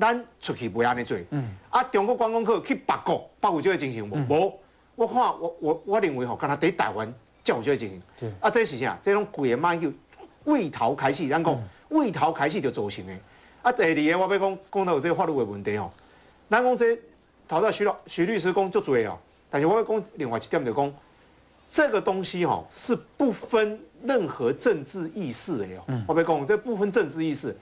咱出去袂安尼做。嗯。啊，中国观光客去别国，包有这个情形无？无。我看我我我认为吼，敢若伫台湾才有这个情形。对。啊，这是啥？这种贵的卖叫为逃开始，咱讲为逃开始就造成的。啊，第二个我要讲讲到有这个法律的问题吼。咱讲这头到徐老徐律师讲足多哦，但是我要讲另外一点就讲，这个东西吼是不分任何政治意识的哦。我要讲这不分政治意识，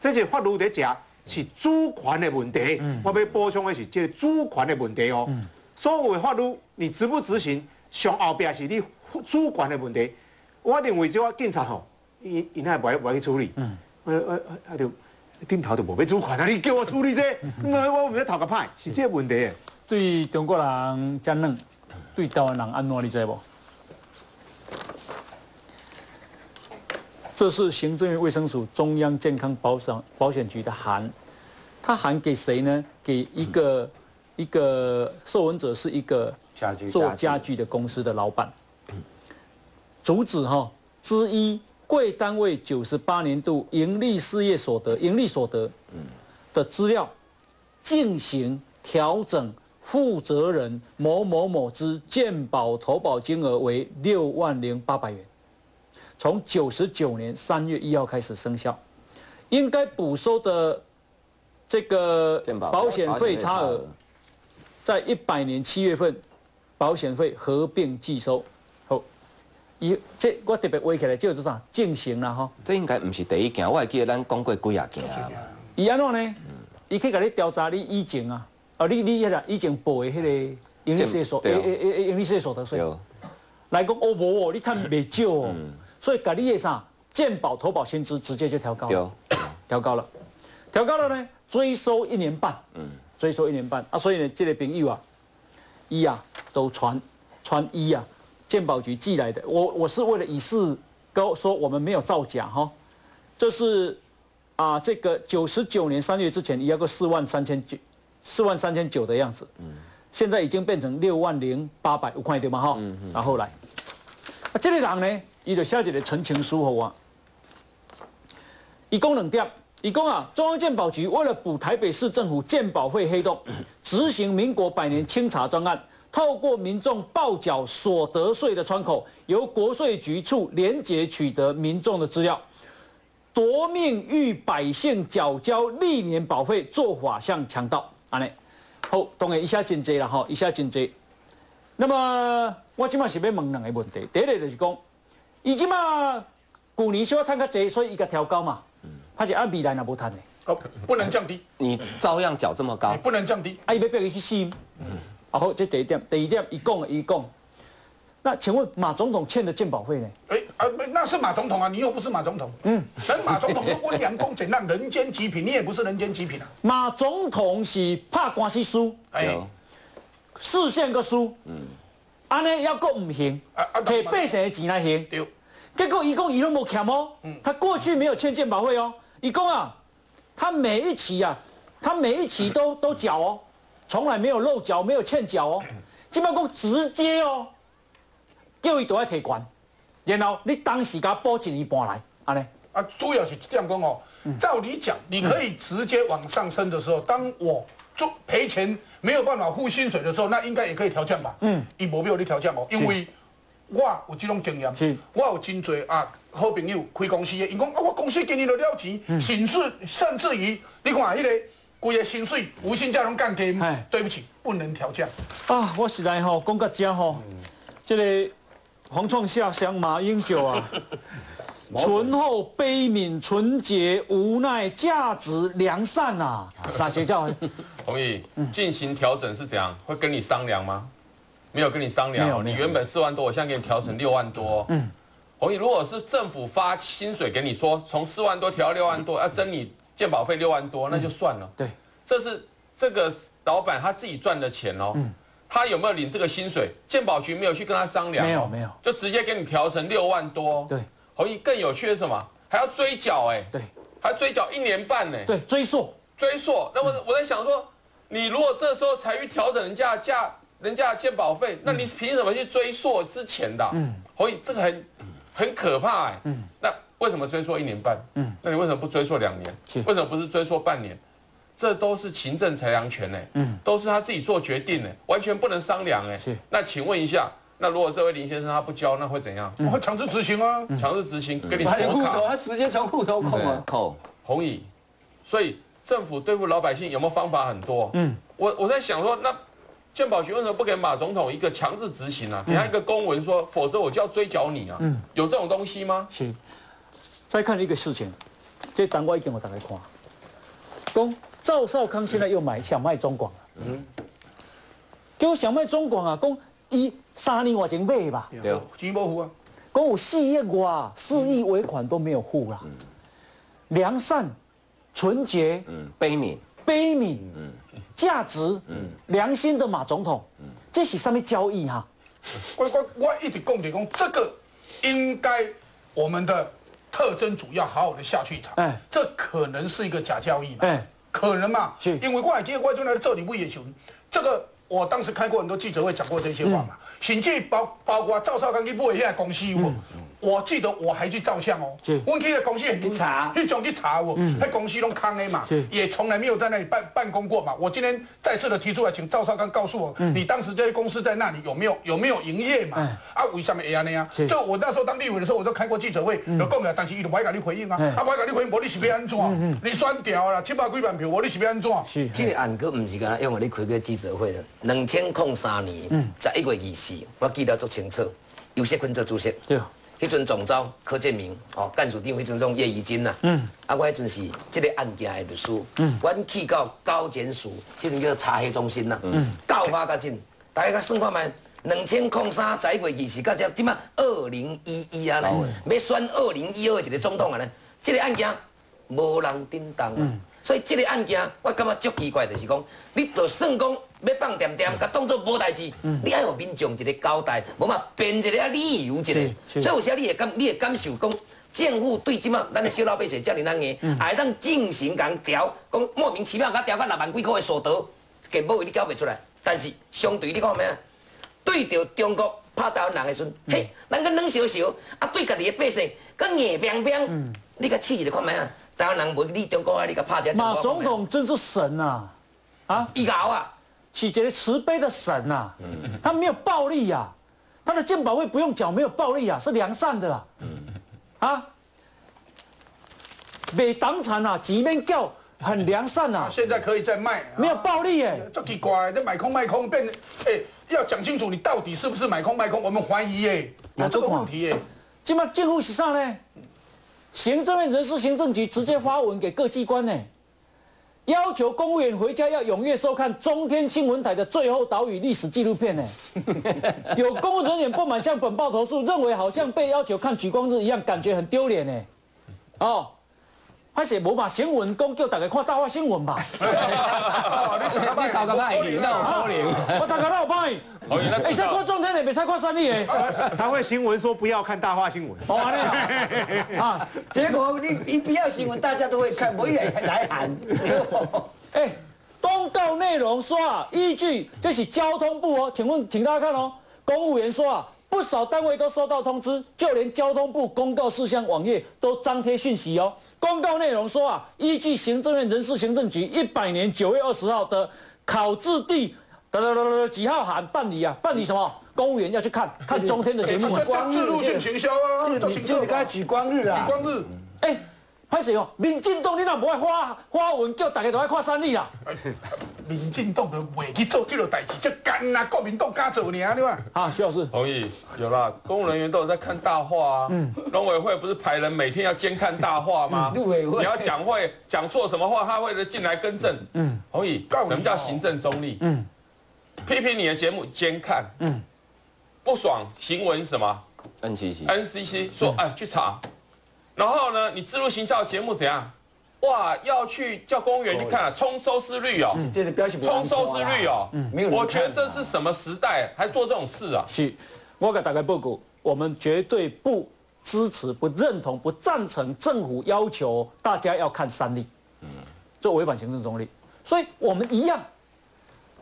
这些法律在讲是主权的问题。我要补充的是这主权的问题哦。所有的法律你执不执行，上后边是你主权的问题。我认为这个警察吼，伊伊那不爱不爱去处理。嗯，我我我就。顶头就无要主权啊！你叫我处理这，我我要讨个派，是这问题。对中国人真嫩，对台湾人安怎你知不？这是行政院卫生署中央健康保险保险局的函，他函给谁呢？给一个一个受文者是一个做家具的公司的老板，主旨哈之一。贵单位九十八年度盈利事业所得、盈利所得的资料进行调整，负责人某某某之健保投保金额为六万零八百元，从九十九年三月一号开始生效，应该补收的这个保险费差额，在一百年七月份保险费合并计收。伊这我特别围起来，叫做啥？进行啦吼。这应该不是第一件，我还记得咱讲过几啊件。伊安怎呢？伊去甲你调查你以前啊，哦，你你迄个以前报的迄个盈利税所，诶诶诶盈利税所得税。来讲哦无哦，你看未少哦，所以甲你的啥健保投保薪资直接就调高了，调高了，调高了呢，追收一年半，嗯，追收一年半。啊，所以呢，这个朋友啊，一啊都传传一啊。鉴宝局寄来的，我我是为了以示高说我们没有造假哈，这是啊这个九十九年三月之前要个四万三千九四万三千九的样子，嗯，现在已经变成六万零八百五块对吗？哈？嗯嗯，然后来，啊这个人呢，伊就写一个陈情书给我，一共两点，一共啊中央鉴宝局为了补台北市政府鉴保费黑洞，执行民国百年清查专案。透过民众报缴所得税的窗口，由国税局处廉洁取得民众的资料，夺命欲百姓缴交历年保费，做法像强盗。安尼，好，当然一下真济了哈，一下真济。那么我今嘛是要问两个问题，第一个就是讲，伊今嘛去年需要赚较济，所以伊个调高嘛，还是按未来那无赚的？哦，不能降低，你照样缴这么高，不能降低，啊，伊要逼伊去吸。好，这第一点，第一点一共一共。那请问马总统欠的鉴保费呢？哎啊，那是马总统啊，你又不是马总统。嗯，等马总统是温良恭俭让、人间极品，你也不是人间极品啊。马总统是怕官司输，哎，四线个输，嗯，安尼要够唔行，给百姓的钱来行。对，结果一共伊都冇欠哦，他过去没有欠鉴保费哦，一共啊，他每一期啊，他每一期都都缴哦。从来没有漏缴，没有欠缴哦。金保公直接哦，叫伊都要提款，然后你当时甲报进一半来，安尼啊，主要是这样讲哦。照理讲，你可以直接往上升的时候，当我做赔钱没有办法付薪水的时候，那应该也可以调降吧？嗯，伊无必要你调降哦，因为我有这种经验，是，我有真多啊好朋友开公司的，因讲啊，我公司给你了了钱，甚至甚至于你看迄个。贵个薪水无薪假拢降低，对不起，不能调降。啊，我实在吼讲到这吼，这个黄创夏乡马英九啊，醇厚悲悯、纯洁无奈、价值良善呐，哪些叫？同意进行调整是怎样？会跟你商量吗？没有跟你商量。你原本四万多，我现在给你调成六万多。嗯。同意，如果是政府发薪水给你，说从四万多调到六万多，要征你。健保费六万多，那就算了。对，这是这个老板他自己赚的钱哦。嗯，他有没有领这个薪水？健保局没有去跟他商量。没有，没有，就直接给你调成六万多。对，侯毅更有趣的是什么？还要追缴哎。对，还要追缴一年半呢。对，追溯，追溯。那我我在想说，你如果这时候才去调整人家价，人家的健保费，那你凭什么去追溯之前的？嗯，侯毅这个很很可怕哎。嗯，那。为什么追溯一年半？嗯，那你为什么不追溯两年？为什么不是追溯半年？这都是行政裁量权呢，嗯，都是他自己做决定呢，完全不能商量哎。是。那请问一下，那如果这位林先生他不交，那会怎样？会强制执行啊，强制执行，给你把锁卡，户头他直接从户头扣啊，扣。红乙，所以政府对付老百姓有没有方法很多？嗯，我我在想说，那鉴宝局为什么不给马总统一个强制执行啊？给他一个公文说，否则我就要追缴你啊？嗯，有这种东西吗？是。再看一个事情，这张我已经我大概看，公赵少康现在又买想卖中广了，嗯，给我想卖中广啊，讲一三年我前买吧，对，钱无付啊，讲有四亿外四亿尾款都没有付啦，良善、纯洁、嗯，悲悯、悲悯、嗯，价值、嗯，良心的马总统，嗯，这是什么交易哈？我我我一直讲的讲，这个应该我们的。特征主要好好的下去查，哎，这可能是一个假交易嘛，哎，可能嘛，是，因为我还记得我就在这里不也行，这个我当时开过很多记者会讲过这些话嘛，甚至包包括赵少康去买现在公司我。记得我还去照相哦，我去的公司很查，去总去查我，那公司拢康 A 嘛，也从来没有在那里办办公过嘛。我今天再次的提出来，请赵少刚告诉我，你当时这些公司在那里有没有有没有营业嘛？啊，为什么会安尼啊？就我那时候当立委的时候，我就开过记者会，有讲了，但是伊都不爱甲你回应啊，啊，不爱甲你回应，无你是要安怎？你删掉啦，七百几万票，无你是要安怎？是，这个案哥不是讲用我你开过记者会的，两千零三年十一月二四，我记得足清楚，有些坤做主席。对。迄阵总召柯建明，哦，干事长迄阵种叶宜金呐，嗯，啊，我迄阵是即个案件的律师，嗯，阮去到高检署，迄阵叫查黑中心呐，嗯，告发较紧，大家甲算看觅，两千零三十一月二十到这，即马二零一一啊咧，要选二零一二一个总统啊咧，这个案件无人叮当啊。所以这个案件，我感觉足奇怪，就是讲，你就算讲要放点点，甲当作无代志，你爱有民众一个交代，无嘛编一个啊理由一个。所以有时你会感，你会感受讲，政府对即马咱的小老百姓遮尔难个，还当进行共调，讲莫名其妙甲调到六万几块的所得，根本为你交不出来。但是相对你看咩啊？对着中国拍台湾人的时阵，嘿，咱个冷少少，啊对家己的百姓，个硬冰冰，你甲刺激的看咩啊？台湾人问你中国啊，你个拍掉。马总统真是神呐，啊，一搞啊，是一个慈悲的神呐，他没有暴力呀，他的鉴宝会不用缴，没有暴力啊，是良善的啊，啊，没党产啊，几面叫很良善呐，现在可以再卖，没有暴力耶，这奇怪，这买空卖空变，哎，要讲清楚你到底是不是买空卖空，我们怀疑耶，有这个问题耶，今嘛进入是啥呢？行政院人事行政局直接发文给各机关呢，要求公务员回家要踊跃收看中天新闻台的《最后岛屿》历史纪录片呢。有公务人员不满向本报投诉，认为好像被要求看举光日一样，感觉很丢脸呢。哦。还是无嘛新闻讲叫大家看大话新闻吧。你头壳歹去，那有可能。我头壳那有歹。哎，先看中天的，别再看三立的。他会新闻说不要看大话新闻。好啊，啊，结果你一不要新闻，大家都会看，没人来喊。哎，公告内容说啊，依据这是交通部哦，请问，请大家看哦，公务员说啊。不少单位都收到通知，就连交通部公告事项网页都张贴讯息哦。公告内容说啊，依据行政院人事行政局一百年九月二十号的考制第哒哒哒哒几号函办理啊？办理什么？公务员要去看看中天的节目。光日路线行销啊，就就该举光日啊，举光日。哎。拍谁哦？民进党你哪不爱发发文叫大家都爱看三立啦？民进党都未去做这个代志，就干啊！国民党敢做呢？对吧？啊，徐老师同意。有啦，公务人员都有在看大话啊。嗯。农委会不是排人每天要监看大话吗？农委会。你要讲会讲错什么话，他会进来更正。嗯。同意。什么叫行政中立？嗯。批评你的节目监看。嗯。不爽行文什么？NCC。NCC 说哎去查。然后呢？你自录行销节目怎样？哇，要去叫公务员去看，啊冲收视率哦，冲收视率哦，没有。我觉得这是什么时代还做这种事啊？是，我给大家报告，我们绝对不支持、不认同、不赞成政府要求大家要看三立，嗯，这违反行政中立。所以我们一样，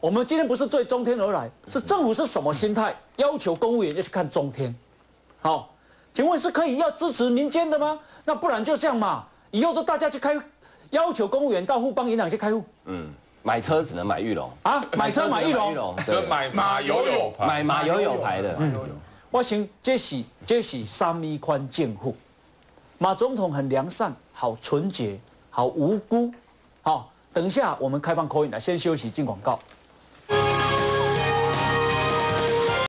我们今天不是对中天而来，是政府是什么心态？要求公务员要去看中天，好。请问是可以要支持民间的吗？那不然就这样嘛，以后都大家去开要求公务员到互邦银行去开户。嗯，买车只能买玉龙。啊，买车买玉龙，对。买马友友牌，买马友友牌的。嗯，我想这是这是三米宽建户，马总统很良善，好纯洁，好无辜，好。等一下我们开放口音来，先休息进广告。